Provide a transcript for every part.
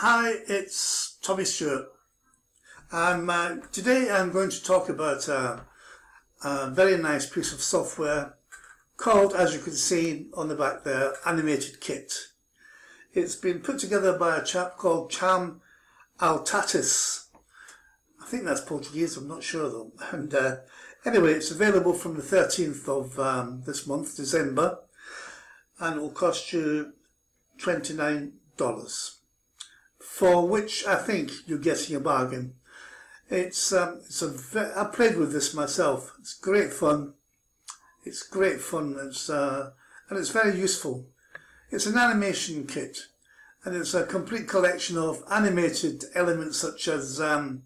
Hi, it's Tommy Stuart. Um, uh, today I'm going to talk about a very nice piece of software called, as you can see on the back there, Animated Kit. It's been put together by a chap called Cham Altatis. I think that's Portuguese, I'm not sure though. And uh, anyway, it's available from the 13th of um, this month, December, and it will cost you $29 for which I think you're getting a bargain. It's um, it's a I played with this myself. It's great fun. It's great fun. It's uh, and it's very useful. It's an animation kit, and it's a complete collection of animated elements such as um,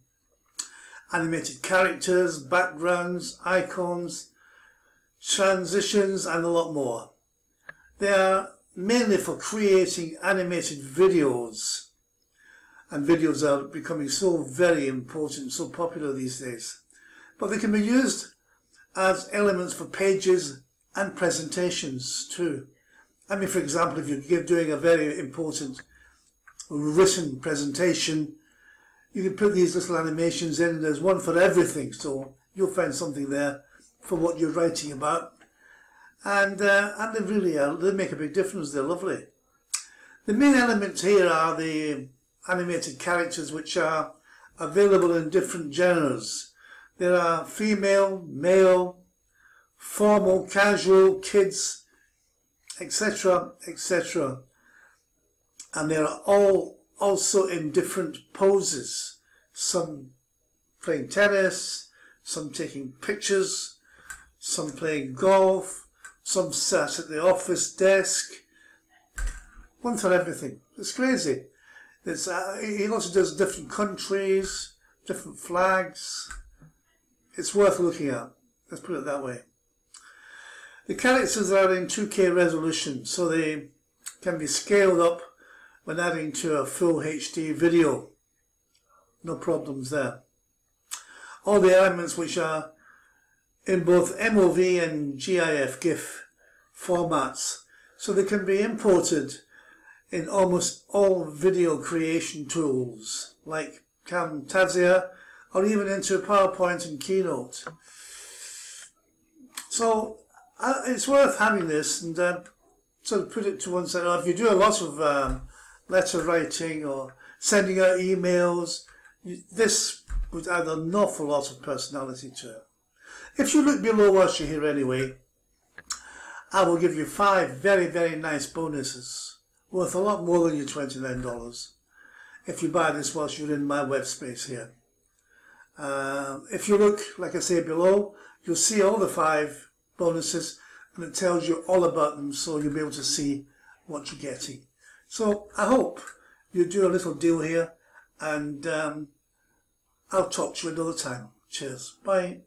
animated characters, backgrounds, icons, transitions, and a lot more. They are mainly for creating animated videos and videos are becoming so very important, so popular these days. But they can be used as elements for pages and presentations too. I mean, for example, if you're doing a very important written presentation, you can put these little animations in. There's one for everything, so you'll find something there for what you're writing about. And uh, and they really are, they make a big difference. They're lovely. The main elements here are the animated characters which are available in different genres. There are female, male, formal, casual, kids, etc., etc. And they are all also in different poses. Some playing tennis, some taking pictures, some playing golf, some sat at the office desk. One for everything. It's crazy. It's, uh, he also does different countries, different flags. It's worth looking at. Let's put it that way. The characters are in 2K resolution, so they can be scaled up when adding to a full HD video. No problems there. All the elements which are in both MOV and GIF GIF formats, so they can be imported in almost all video creation tools like Camtasia or even into PowerPoint and Keynote. So uh, it's worth having this and uh, sort of put it to one side. If you do a lot of um, letter writing or sending out emails, this would add an awful lot of personality to it. If you look below whilst you're here anyway, I will give you five very, very nice bonuses worth a lot more than your $29 if you buy this whilst you're in my web space here. Uh, if you look, like I say below, you'll see all the five bonuses and it tells you all about them so you'll be able to see what you're getting. So I hope you do a little deal here and um, I'll talk to you another time. Cheers. Bye.